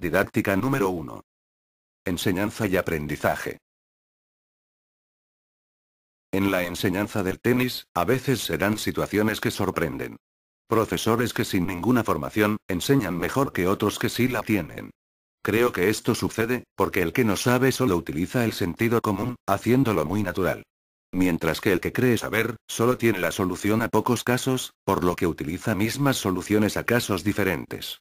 Didáctica número 1. Enseñanza y aprendizaje. En la enseñanza del tenis, a veces se dan situaciones que sorprenden. Profesores que sin ninguna formación, enseñan mejor que otros que sí la tienen. Creo que esto sucede, porque el que no sabe solo utiliza el sentido común, haciéndolo muy natural. Mientras que el que cree saber, solo tiene la solución a pocos casos, por lo que utiliza mismas soluciones a casos diferentes.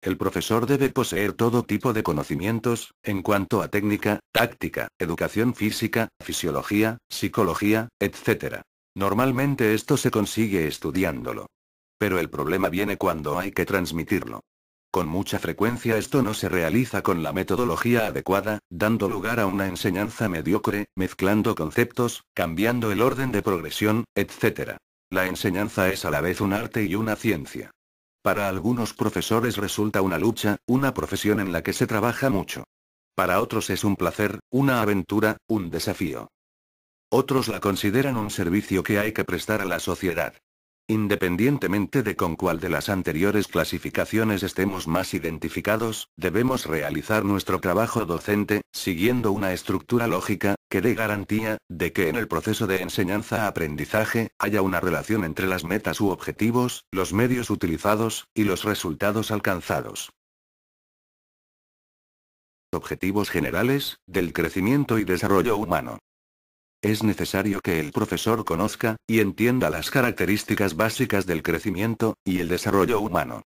El profesor debe poseer todo tipo de conocimientos, en cuanto a técnica, táctica, educación física, fisiología, psicología, etc. Normalmente esto se consigue estudiándolo. Pero el problema viene cuando hay que transmitirlo. Con mucha frecuencia esto no se realiza con la metodología adecuada, dando lugar a una enseñanza mediocre, mezclando conceptos, cambiando el orden de progresión, etc. La enseñanza es a la vez un arte y una ciencia. Para algunos profesores resulta una lucha, una profesión en la que se trabaja mucho. Para otros es un placer, una aventura, un desafío. Otros la consideran un servicio que hay que prestar a la sociedad. Independientemente de con cuál de las anteriores clasificaciones estemos más identificados, debemos realizar nuestro trabajo docente, siguiendo una estructura lógica, que dé garantía, de que en el proceso de enseñanza-aprendizaje, haya una relación entre las metas u objetivos, los medios utilizados, y los resultados alcanzados. Objetivos generales, del crecimiento y desarrollo humano. Es necesario que el profesor conozca, y entienda las características básicas del crecimiento, y el desarrollo humano.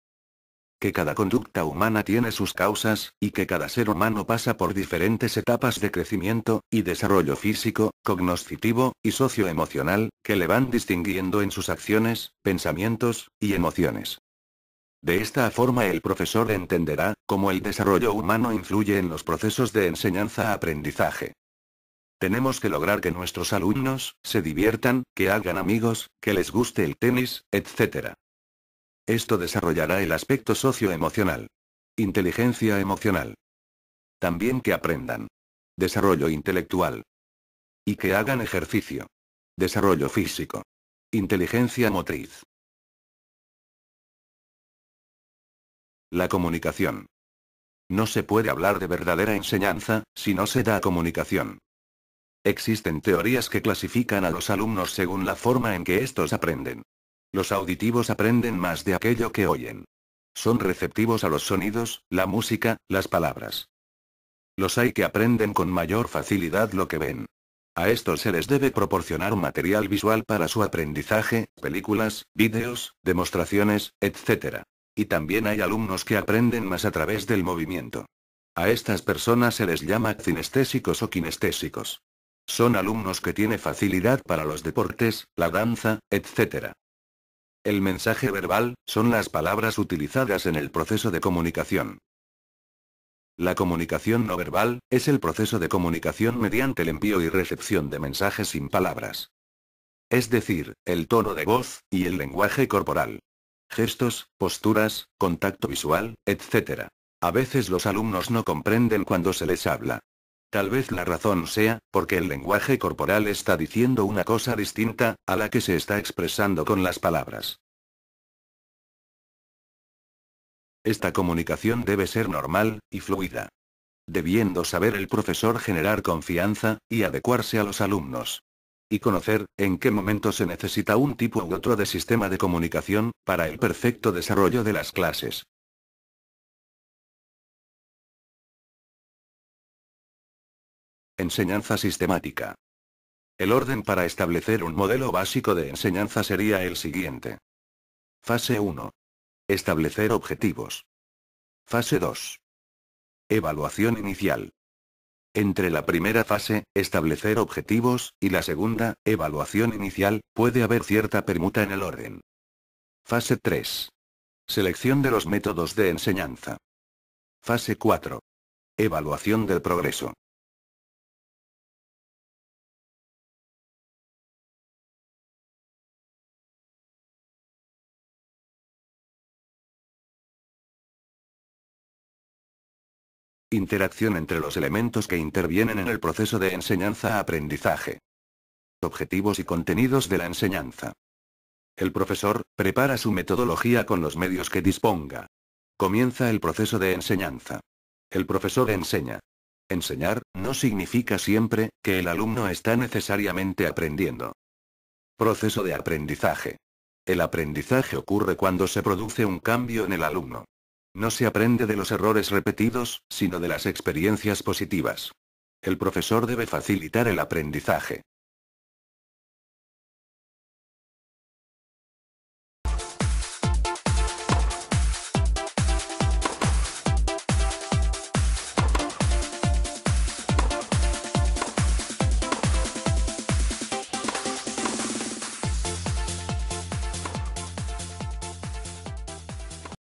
Que cada conducta humana tiene sus causas, y que cada ser humano pasa por diferentes etapas de crecimiento, y desarrollo físico, cognoscitivo, y socioemocional, que le van distinguiendo en sus acciones, pensamientos, y emociones. De esta forma el profesor entenderá, cómo el desarrollo humano influye en los procesos de enseñanza-aprendizaje. Tenemos que lograr que nuestros alumnos se diviertan, que hagan amigos, que les guste el tenis, etc. Esto desarrollará el aspecto socioemocional. Inteligencia emocional. También que aprendan. Desarrollo intelectual. Y que hagan ejercicio. Desarrollo físico. Inteligencia motriz. La comunicación. No se puede hablar de verdadera enseñanza, si no se da comunicación. Existen teorías que clasifican a los alumnos según la forma en que estos aprenden. Los auditivos aprenden más de aquello que oyen. Son receptivos a los sonidos, la música, las palabras. Los hay que aprenden con mayor facilidad lo que ven. A estos se les debe proporcionar material visual para su aprendizaje, películas, vídeos, demostraciones, etc. Y también hay alumnos que aprenden más a través del movimiento. A estas personas se les llama cinestésicos o kinestésicos. Son alumnos que tienen facilidad para los deportes, la danza, etc. El mensaje verbal, son las palabras utilizadas en el proceso de comunicación. La comunicación no verbal, es el proceso de comunicación mediante el envío y recepción de mensajes sin palabras. Es decir, el tono de voz, y el lenguaje corporal. Gestos, posturas, contacto visual, etc. A veces los alumnos no comprenden cuando se les habla. Tal vez la razón sea, porque el lenguaje corporal está diciendo una cosa distinta, a la que se está expresando con las palabras. Esta comunicación debe ser normal, y fluida. Debiendo saber el profesor generar confianza, y adecuarse a los alumnos. Y conocer, en qué momento se necesita un tipo u otro de sistema de comunicación, para el perfecto desarrollo de las clases. Enseñanza sistemática. El orden para establecer un modelo básico de enseñanza sería el siguiente. Fase 1. Establecer objetivos. Fase 2. Evaluación inicial. Entre la primera fase, establecer objetivos, y la segunda, evaluación inicial, puede haber cierta permuta en el orden. Fase 3. Selección de los métodos de enseñanza. Fase 4. Evaluación del progreso. Interacción entre los elementos que intervienen en el proceso de enseñanza-aprendizaje. Objetivos y contenidos de la enseñanza. El profesor, prepara su metodología con los medios que disponga. Comienza el proceso de enseñanza. El profesor enseña. Enseñar, no significa siempre, que el alumno está necesariamente aprendiendo. Proceso de aprendizaje. El aprendizaje ocurre cuando se produce un cambio en el alumno. No se aprende de los errores repetidos, sino de las experiencias positivas. El profesor debe facilitar el aprendizaje.